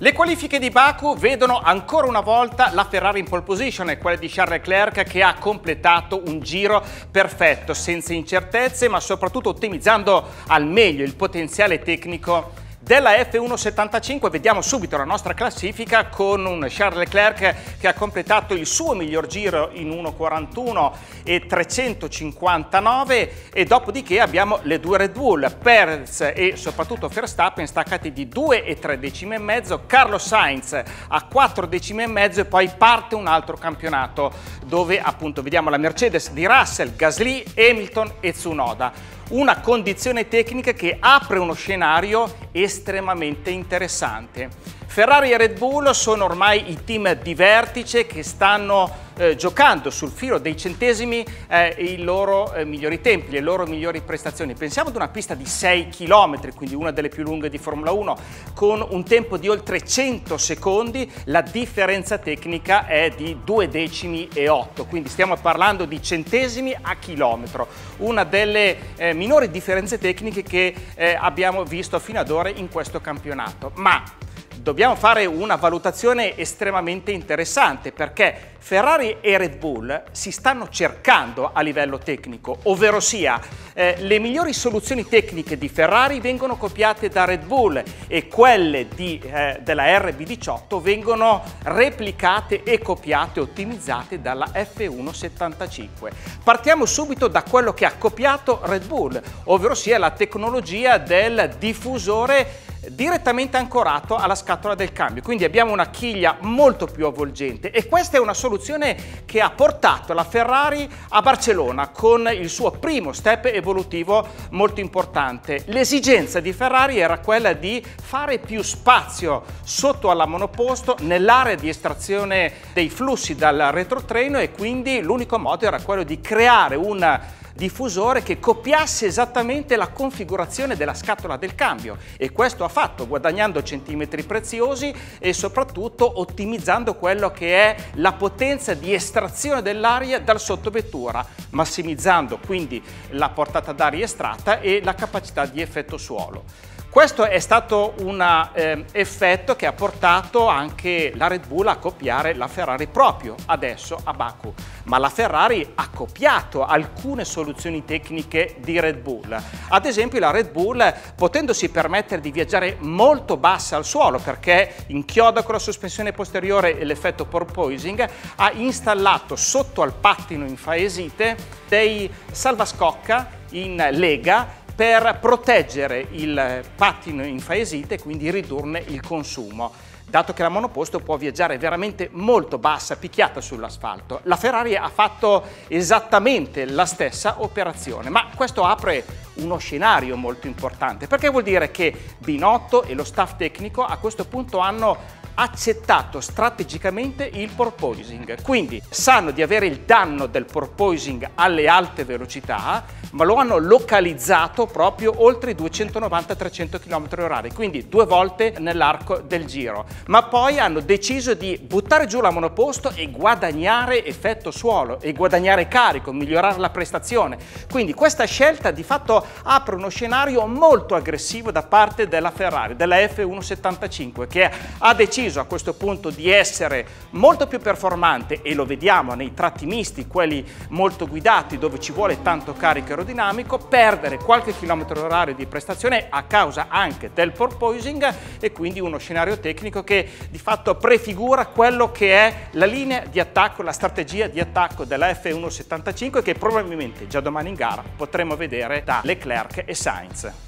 Le qualifiche di Baku vedono ancora una volta la Ferrari in pole position e quella di Charles Leclerc che ha completato un giro perfetto, senza incertezze ma soprattutto ottimizzando al meglio il potenziale tecnico della F175 vediamo subito la nostra classifica con un Charles Leclerc che ha completato il suo miglior giro in 1.41 e 359 e dopodiché abbiamo le due Red Bull, Perez e soprattutto Verstappen staccati di 2 e 3 decimi e mezzo, Carlos Sainz a 4 decimi e mezzo e poi parte un altro campionato dove appunto vediamo la Mercedes di Russell, Gasly, Hamilton e Tsunoda una condizione tecnica che apre uno scenario estremamente interessante. Ferrari e Red Bull sono ormai i team di vertice che stanno eh, giocando sul filo dei centesimi eh, i loro eh, migliori tempi, le loro migliori prestazioni. Pensiamo ad una pista di 6 km, quindi una delle più lunghe di Formula 1, con un tempo di oltre 100 secondi, la differenza tecnica è di 2 decimi e 8, quindi stiamo parlando di centesimi a chilometro, una delle eh, minori differenze tecniche che eh, abbiamo visto fino ad ora in questo campionato. Ma dobbiamo fare una valutazione estremamente interessante perché Ferrari e Red Bull si stanno cercando a livello tecnico, ovvero sia eh, le migliori soluzioni tecniche di Ferrari vengono copiate da Red Bull e quelle di, eh, della RB18 vengono replicate e copiate, ottimizzate dalla F175. Partiamo subito da quello che ha copiato Red Bull, ovvero sia la tecnologia del diffusore direttamente ancorato alla scatola del cambio. Quindi abbiamo una chiglia molto più avvolgente e questa è una soluzione che ha portato la Ferrari a Barcellona con il suo primo step evolutivo molto importante. L'esigenza di Ferrari era quella di fare più spazio sotto alla monoposto nell'area di estrazione dei flussi dal retrotreno e quindi l'unico modo era quello di creare una diffusore che copiasse esattamente la configurazione della scatola del cambio e questo ha fatto guadagnando centimetri preziosi e soprattutto ottimizzando quello che è la potenza di estrazione dell'aria dal sottovettura, massimizzando quindi la portata d'aria estratta e la capacità di effetto suolo. Questo è stato un eh, effetto che ha portato anche la Red Bull a copiare la Ferrari proprio adesso a Baku, ma la Ferrari ha copiato alcune soluzioni tecniche di Red Bull. Ad esempio la Red Bull, potendosi permettere di viaggiare molto bassa al suolo perché inchioda con la sospensione posteriore e l'effetto porpoising, ha installato sotto al pattino in faesite dei salvascocca in lega per proteggere il pattino in faesite e quindi ridurne il consumo dato che la monoposto può viaggiare veramente molto bassa, picchiata sull'asfalto. La Ferrari ha fatto esattamente la stessa operazione, ma questo apre uno scenario molto importante, perché vuol dire che Binotto e lo staff tecnico a questo punto hanno accettato strategicamente il porpoising, quindi sanno di avere il danno del porpoising alle alte velocità, ma lo hanno localizzato proprio oltre i 290-300 km h quindi due volte nell'arco del giro. Ma poi hanno deciso di buttare giù la monoposto e guadagnare effetto suolo e guadagnare carico, migliorare la prestazione. Quindi questa scelta di fatto apre uno scenario molto aggressivo da parte della Ferrari, della F175, che ha deciso deciso a questo punto di essere molto più performante e lo vediamo nei tratti misti, quelli molto guidati dove ci vuole tanto carico aerodinamico, perdere qualche chilometro orario di prestazione a causa anche del porpoising e quindi uno scenario tecnico che di fatto prefigura quello che è la linea di attacco, la strategia di attacco della F175 che probabilmente già domani in gara potremo vedere da Leclerc e Sainz.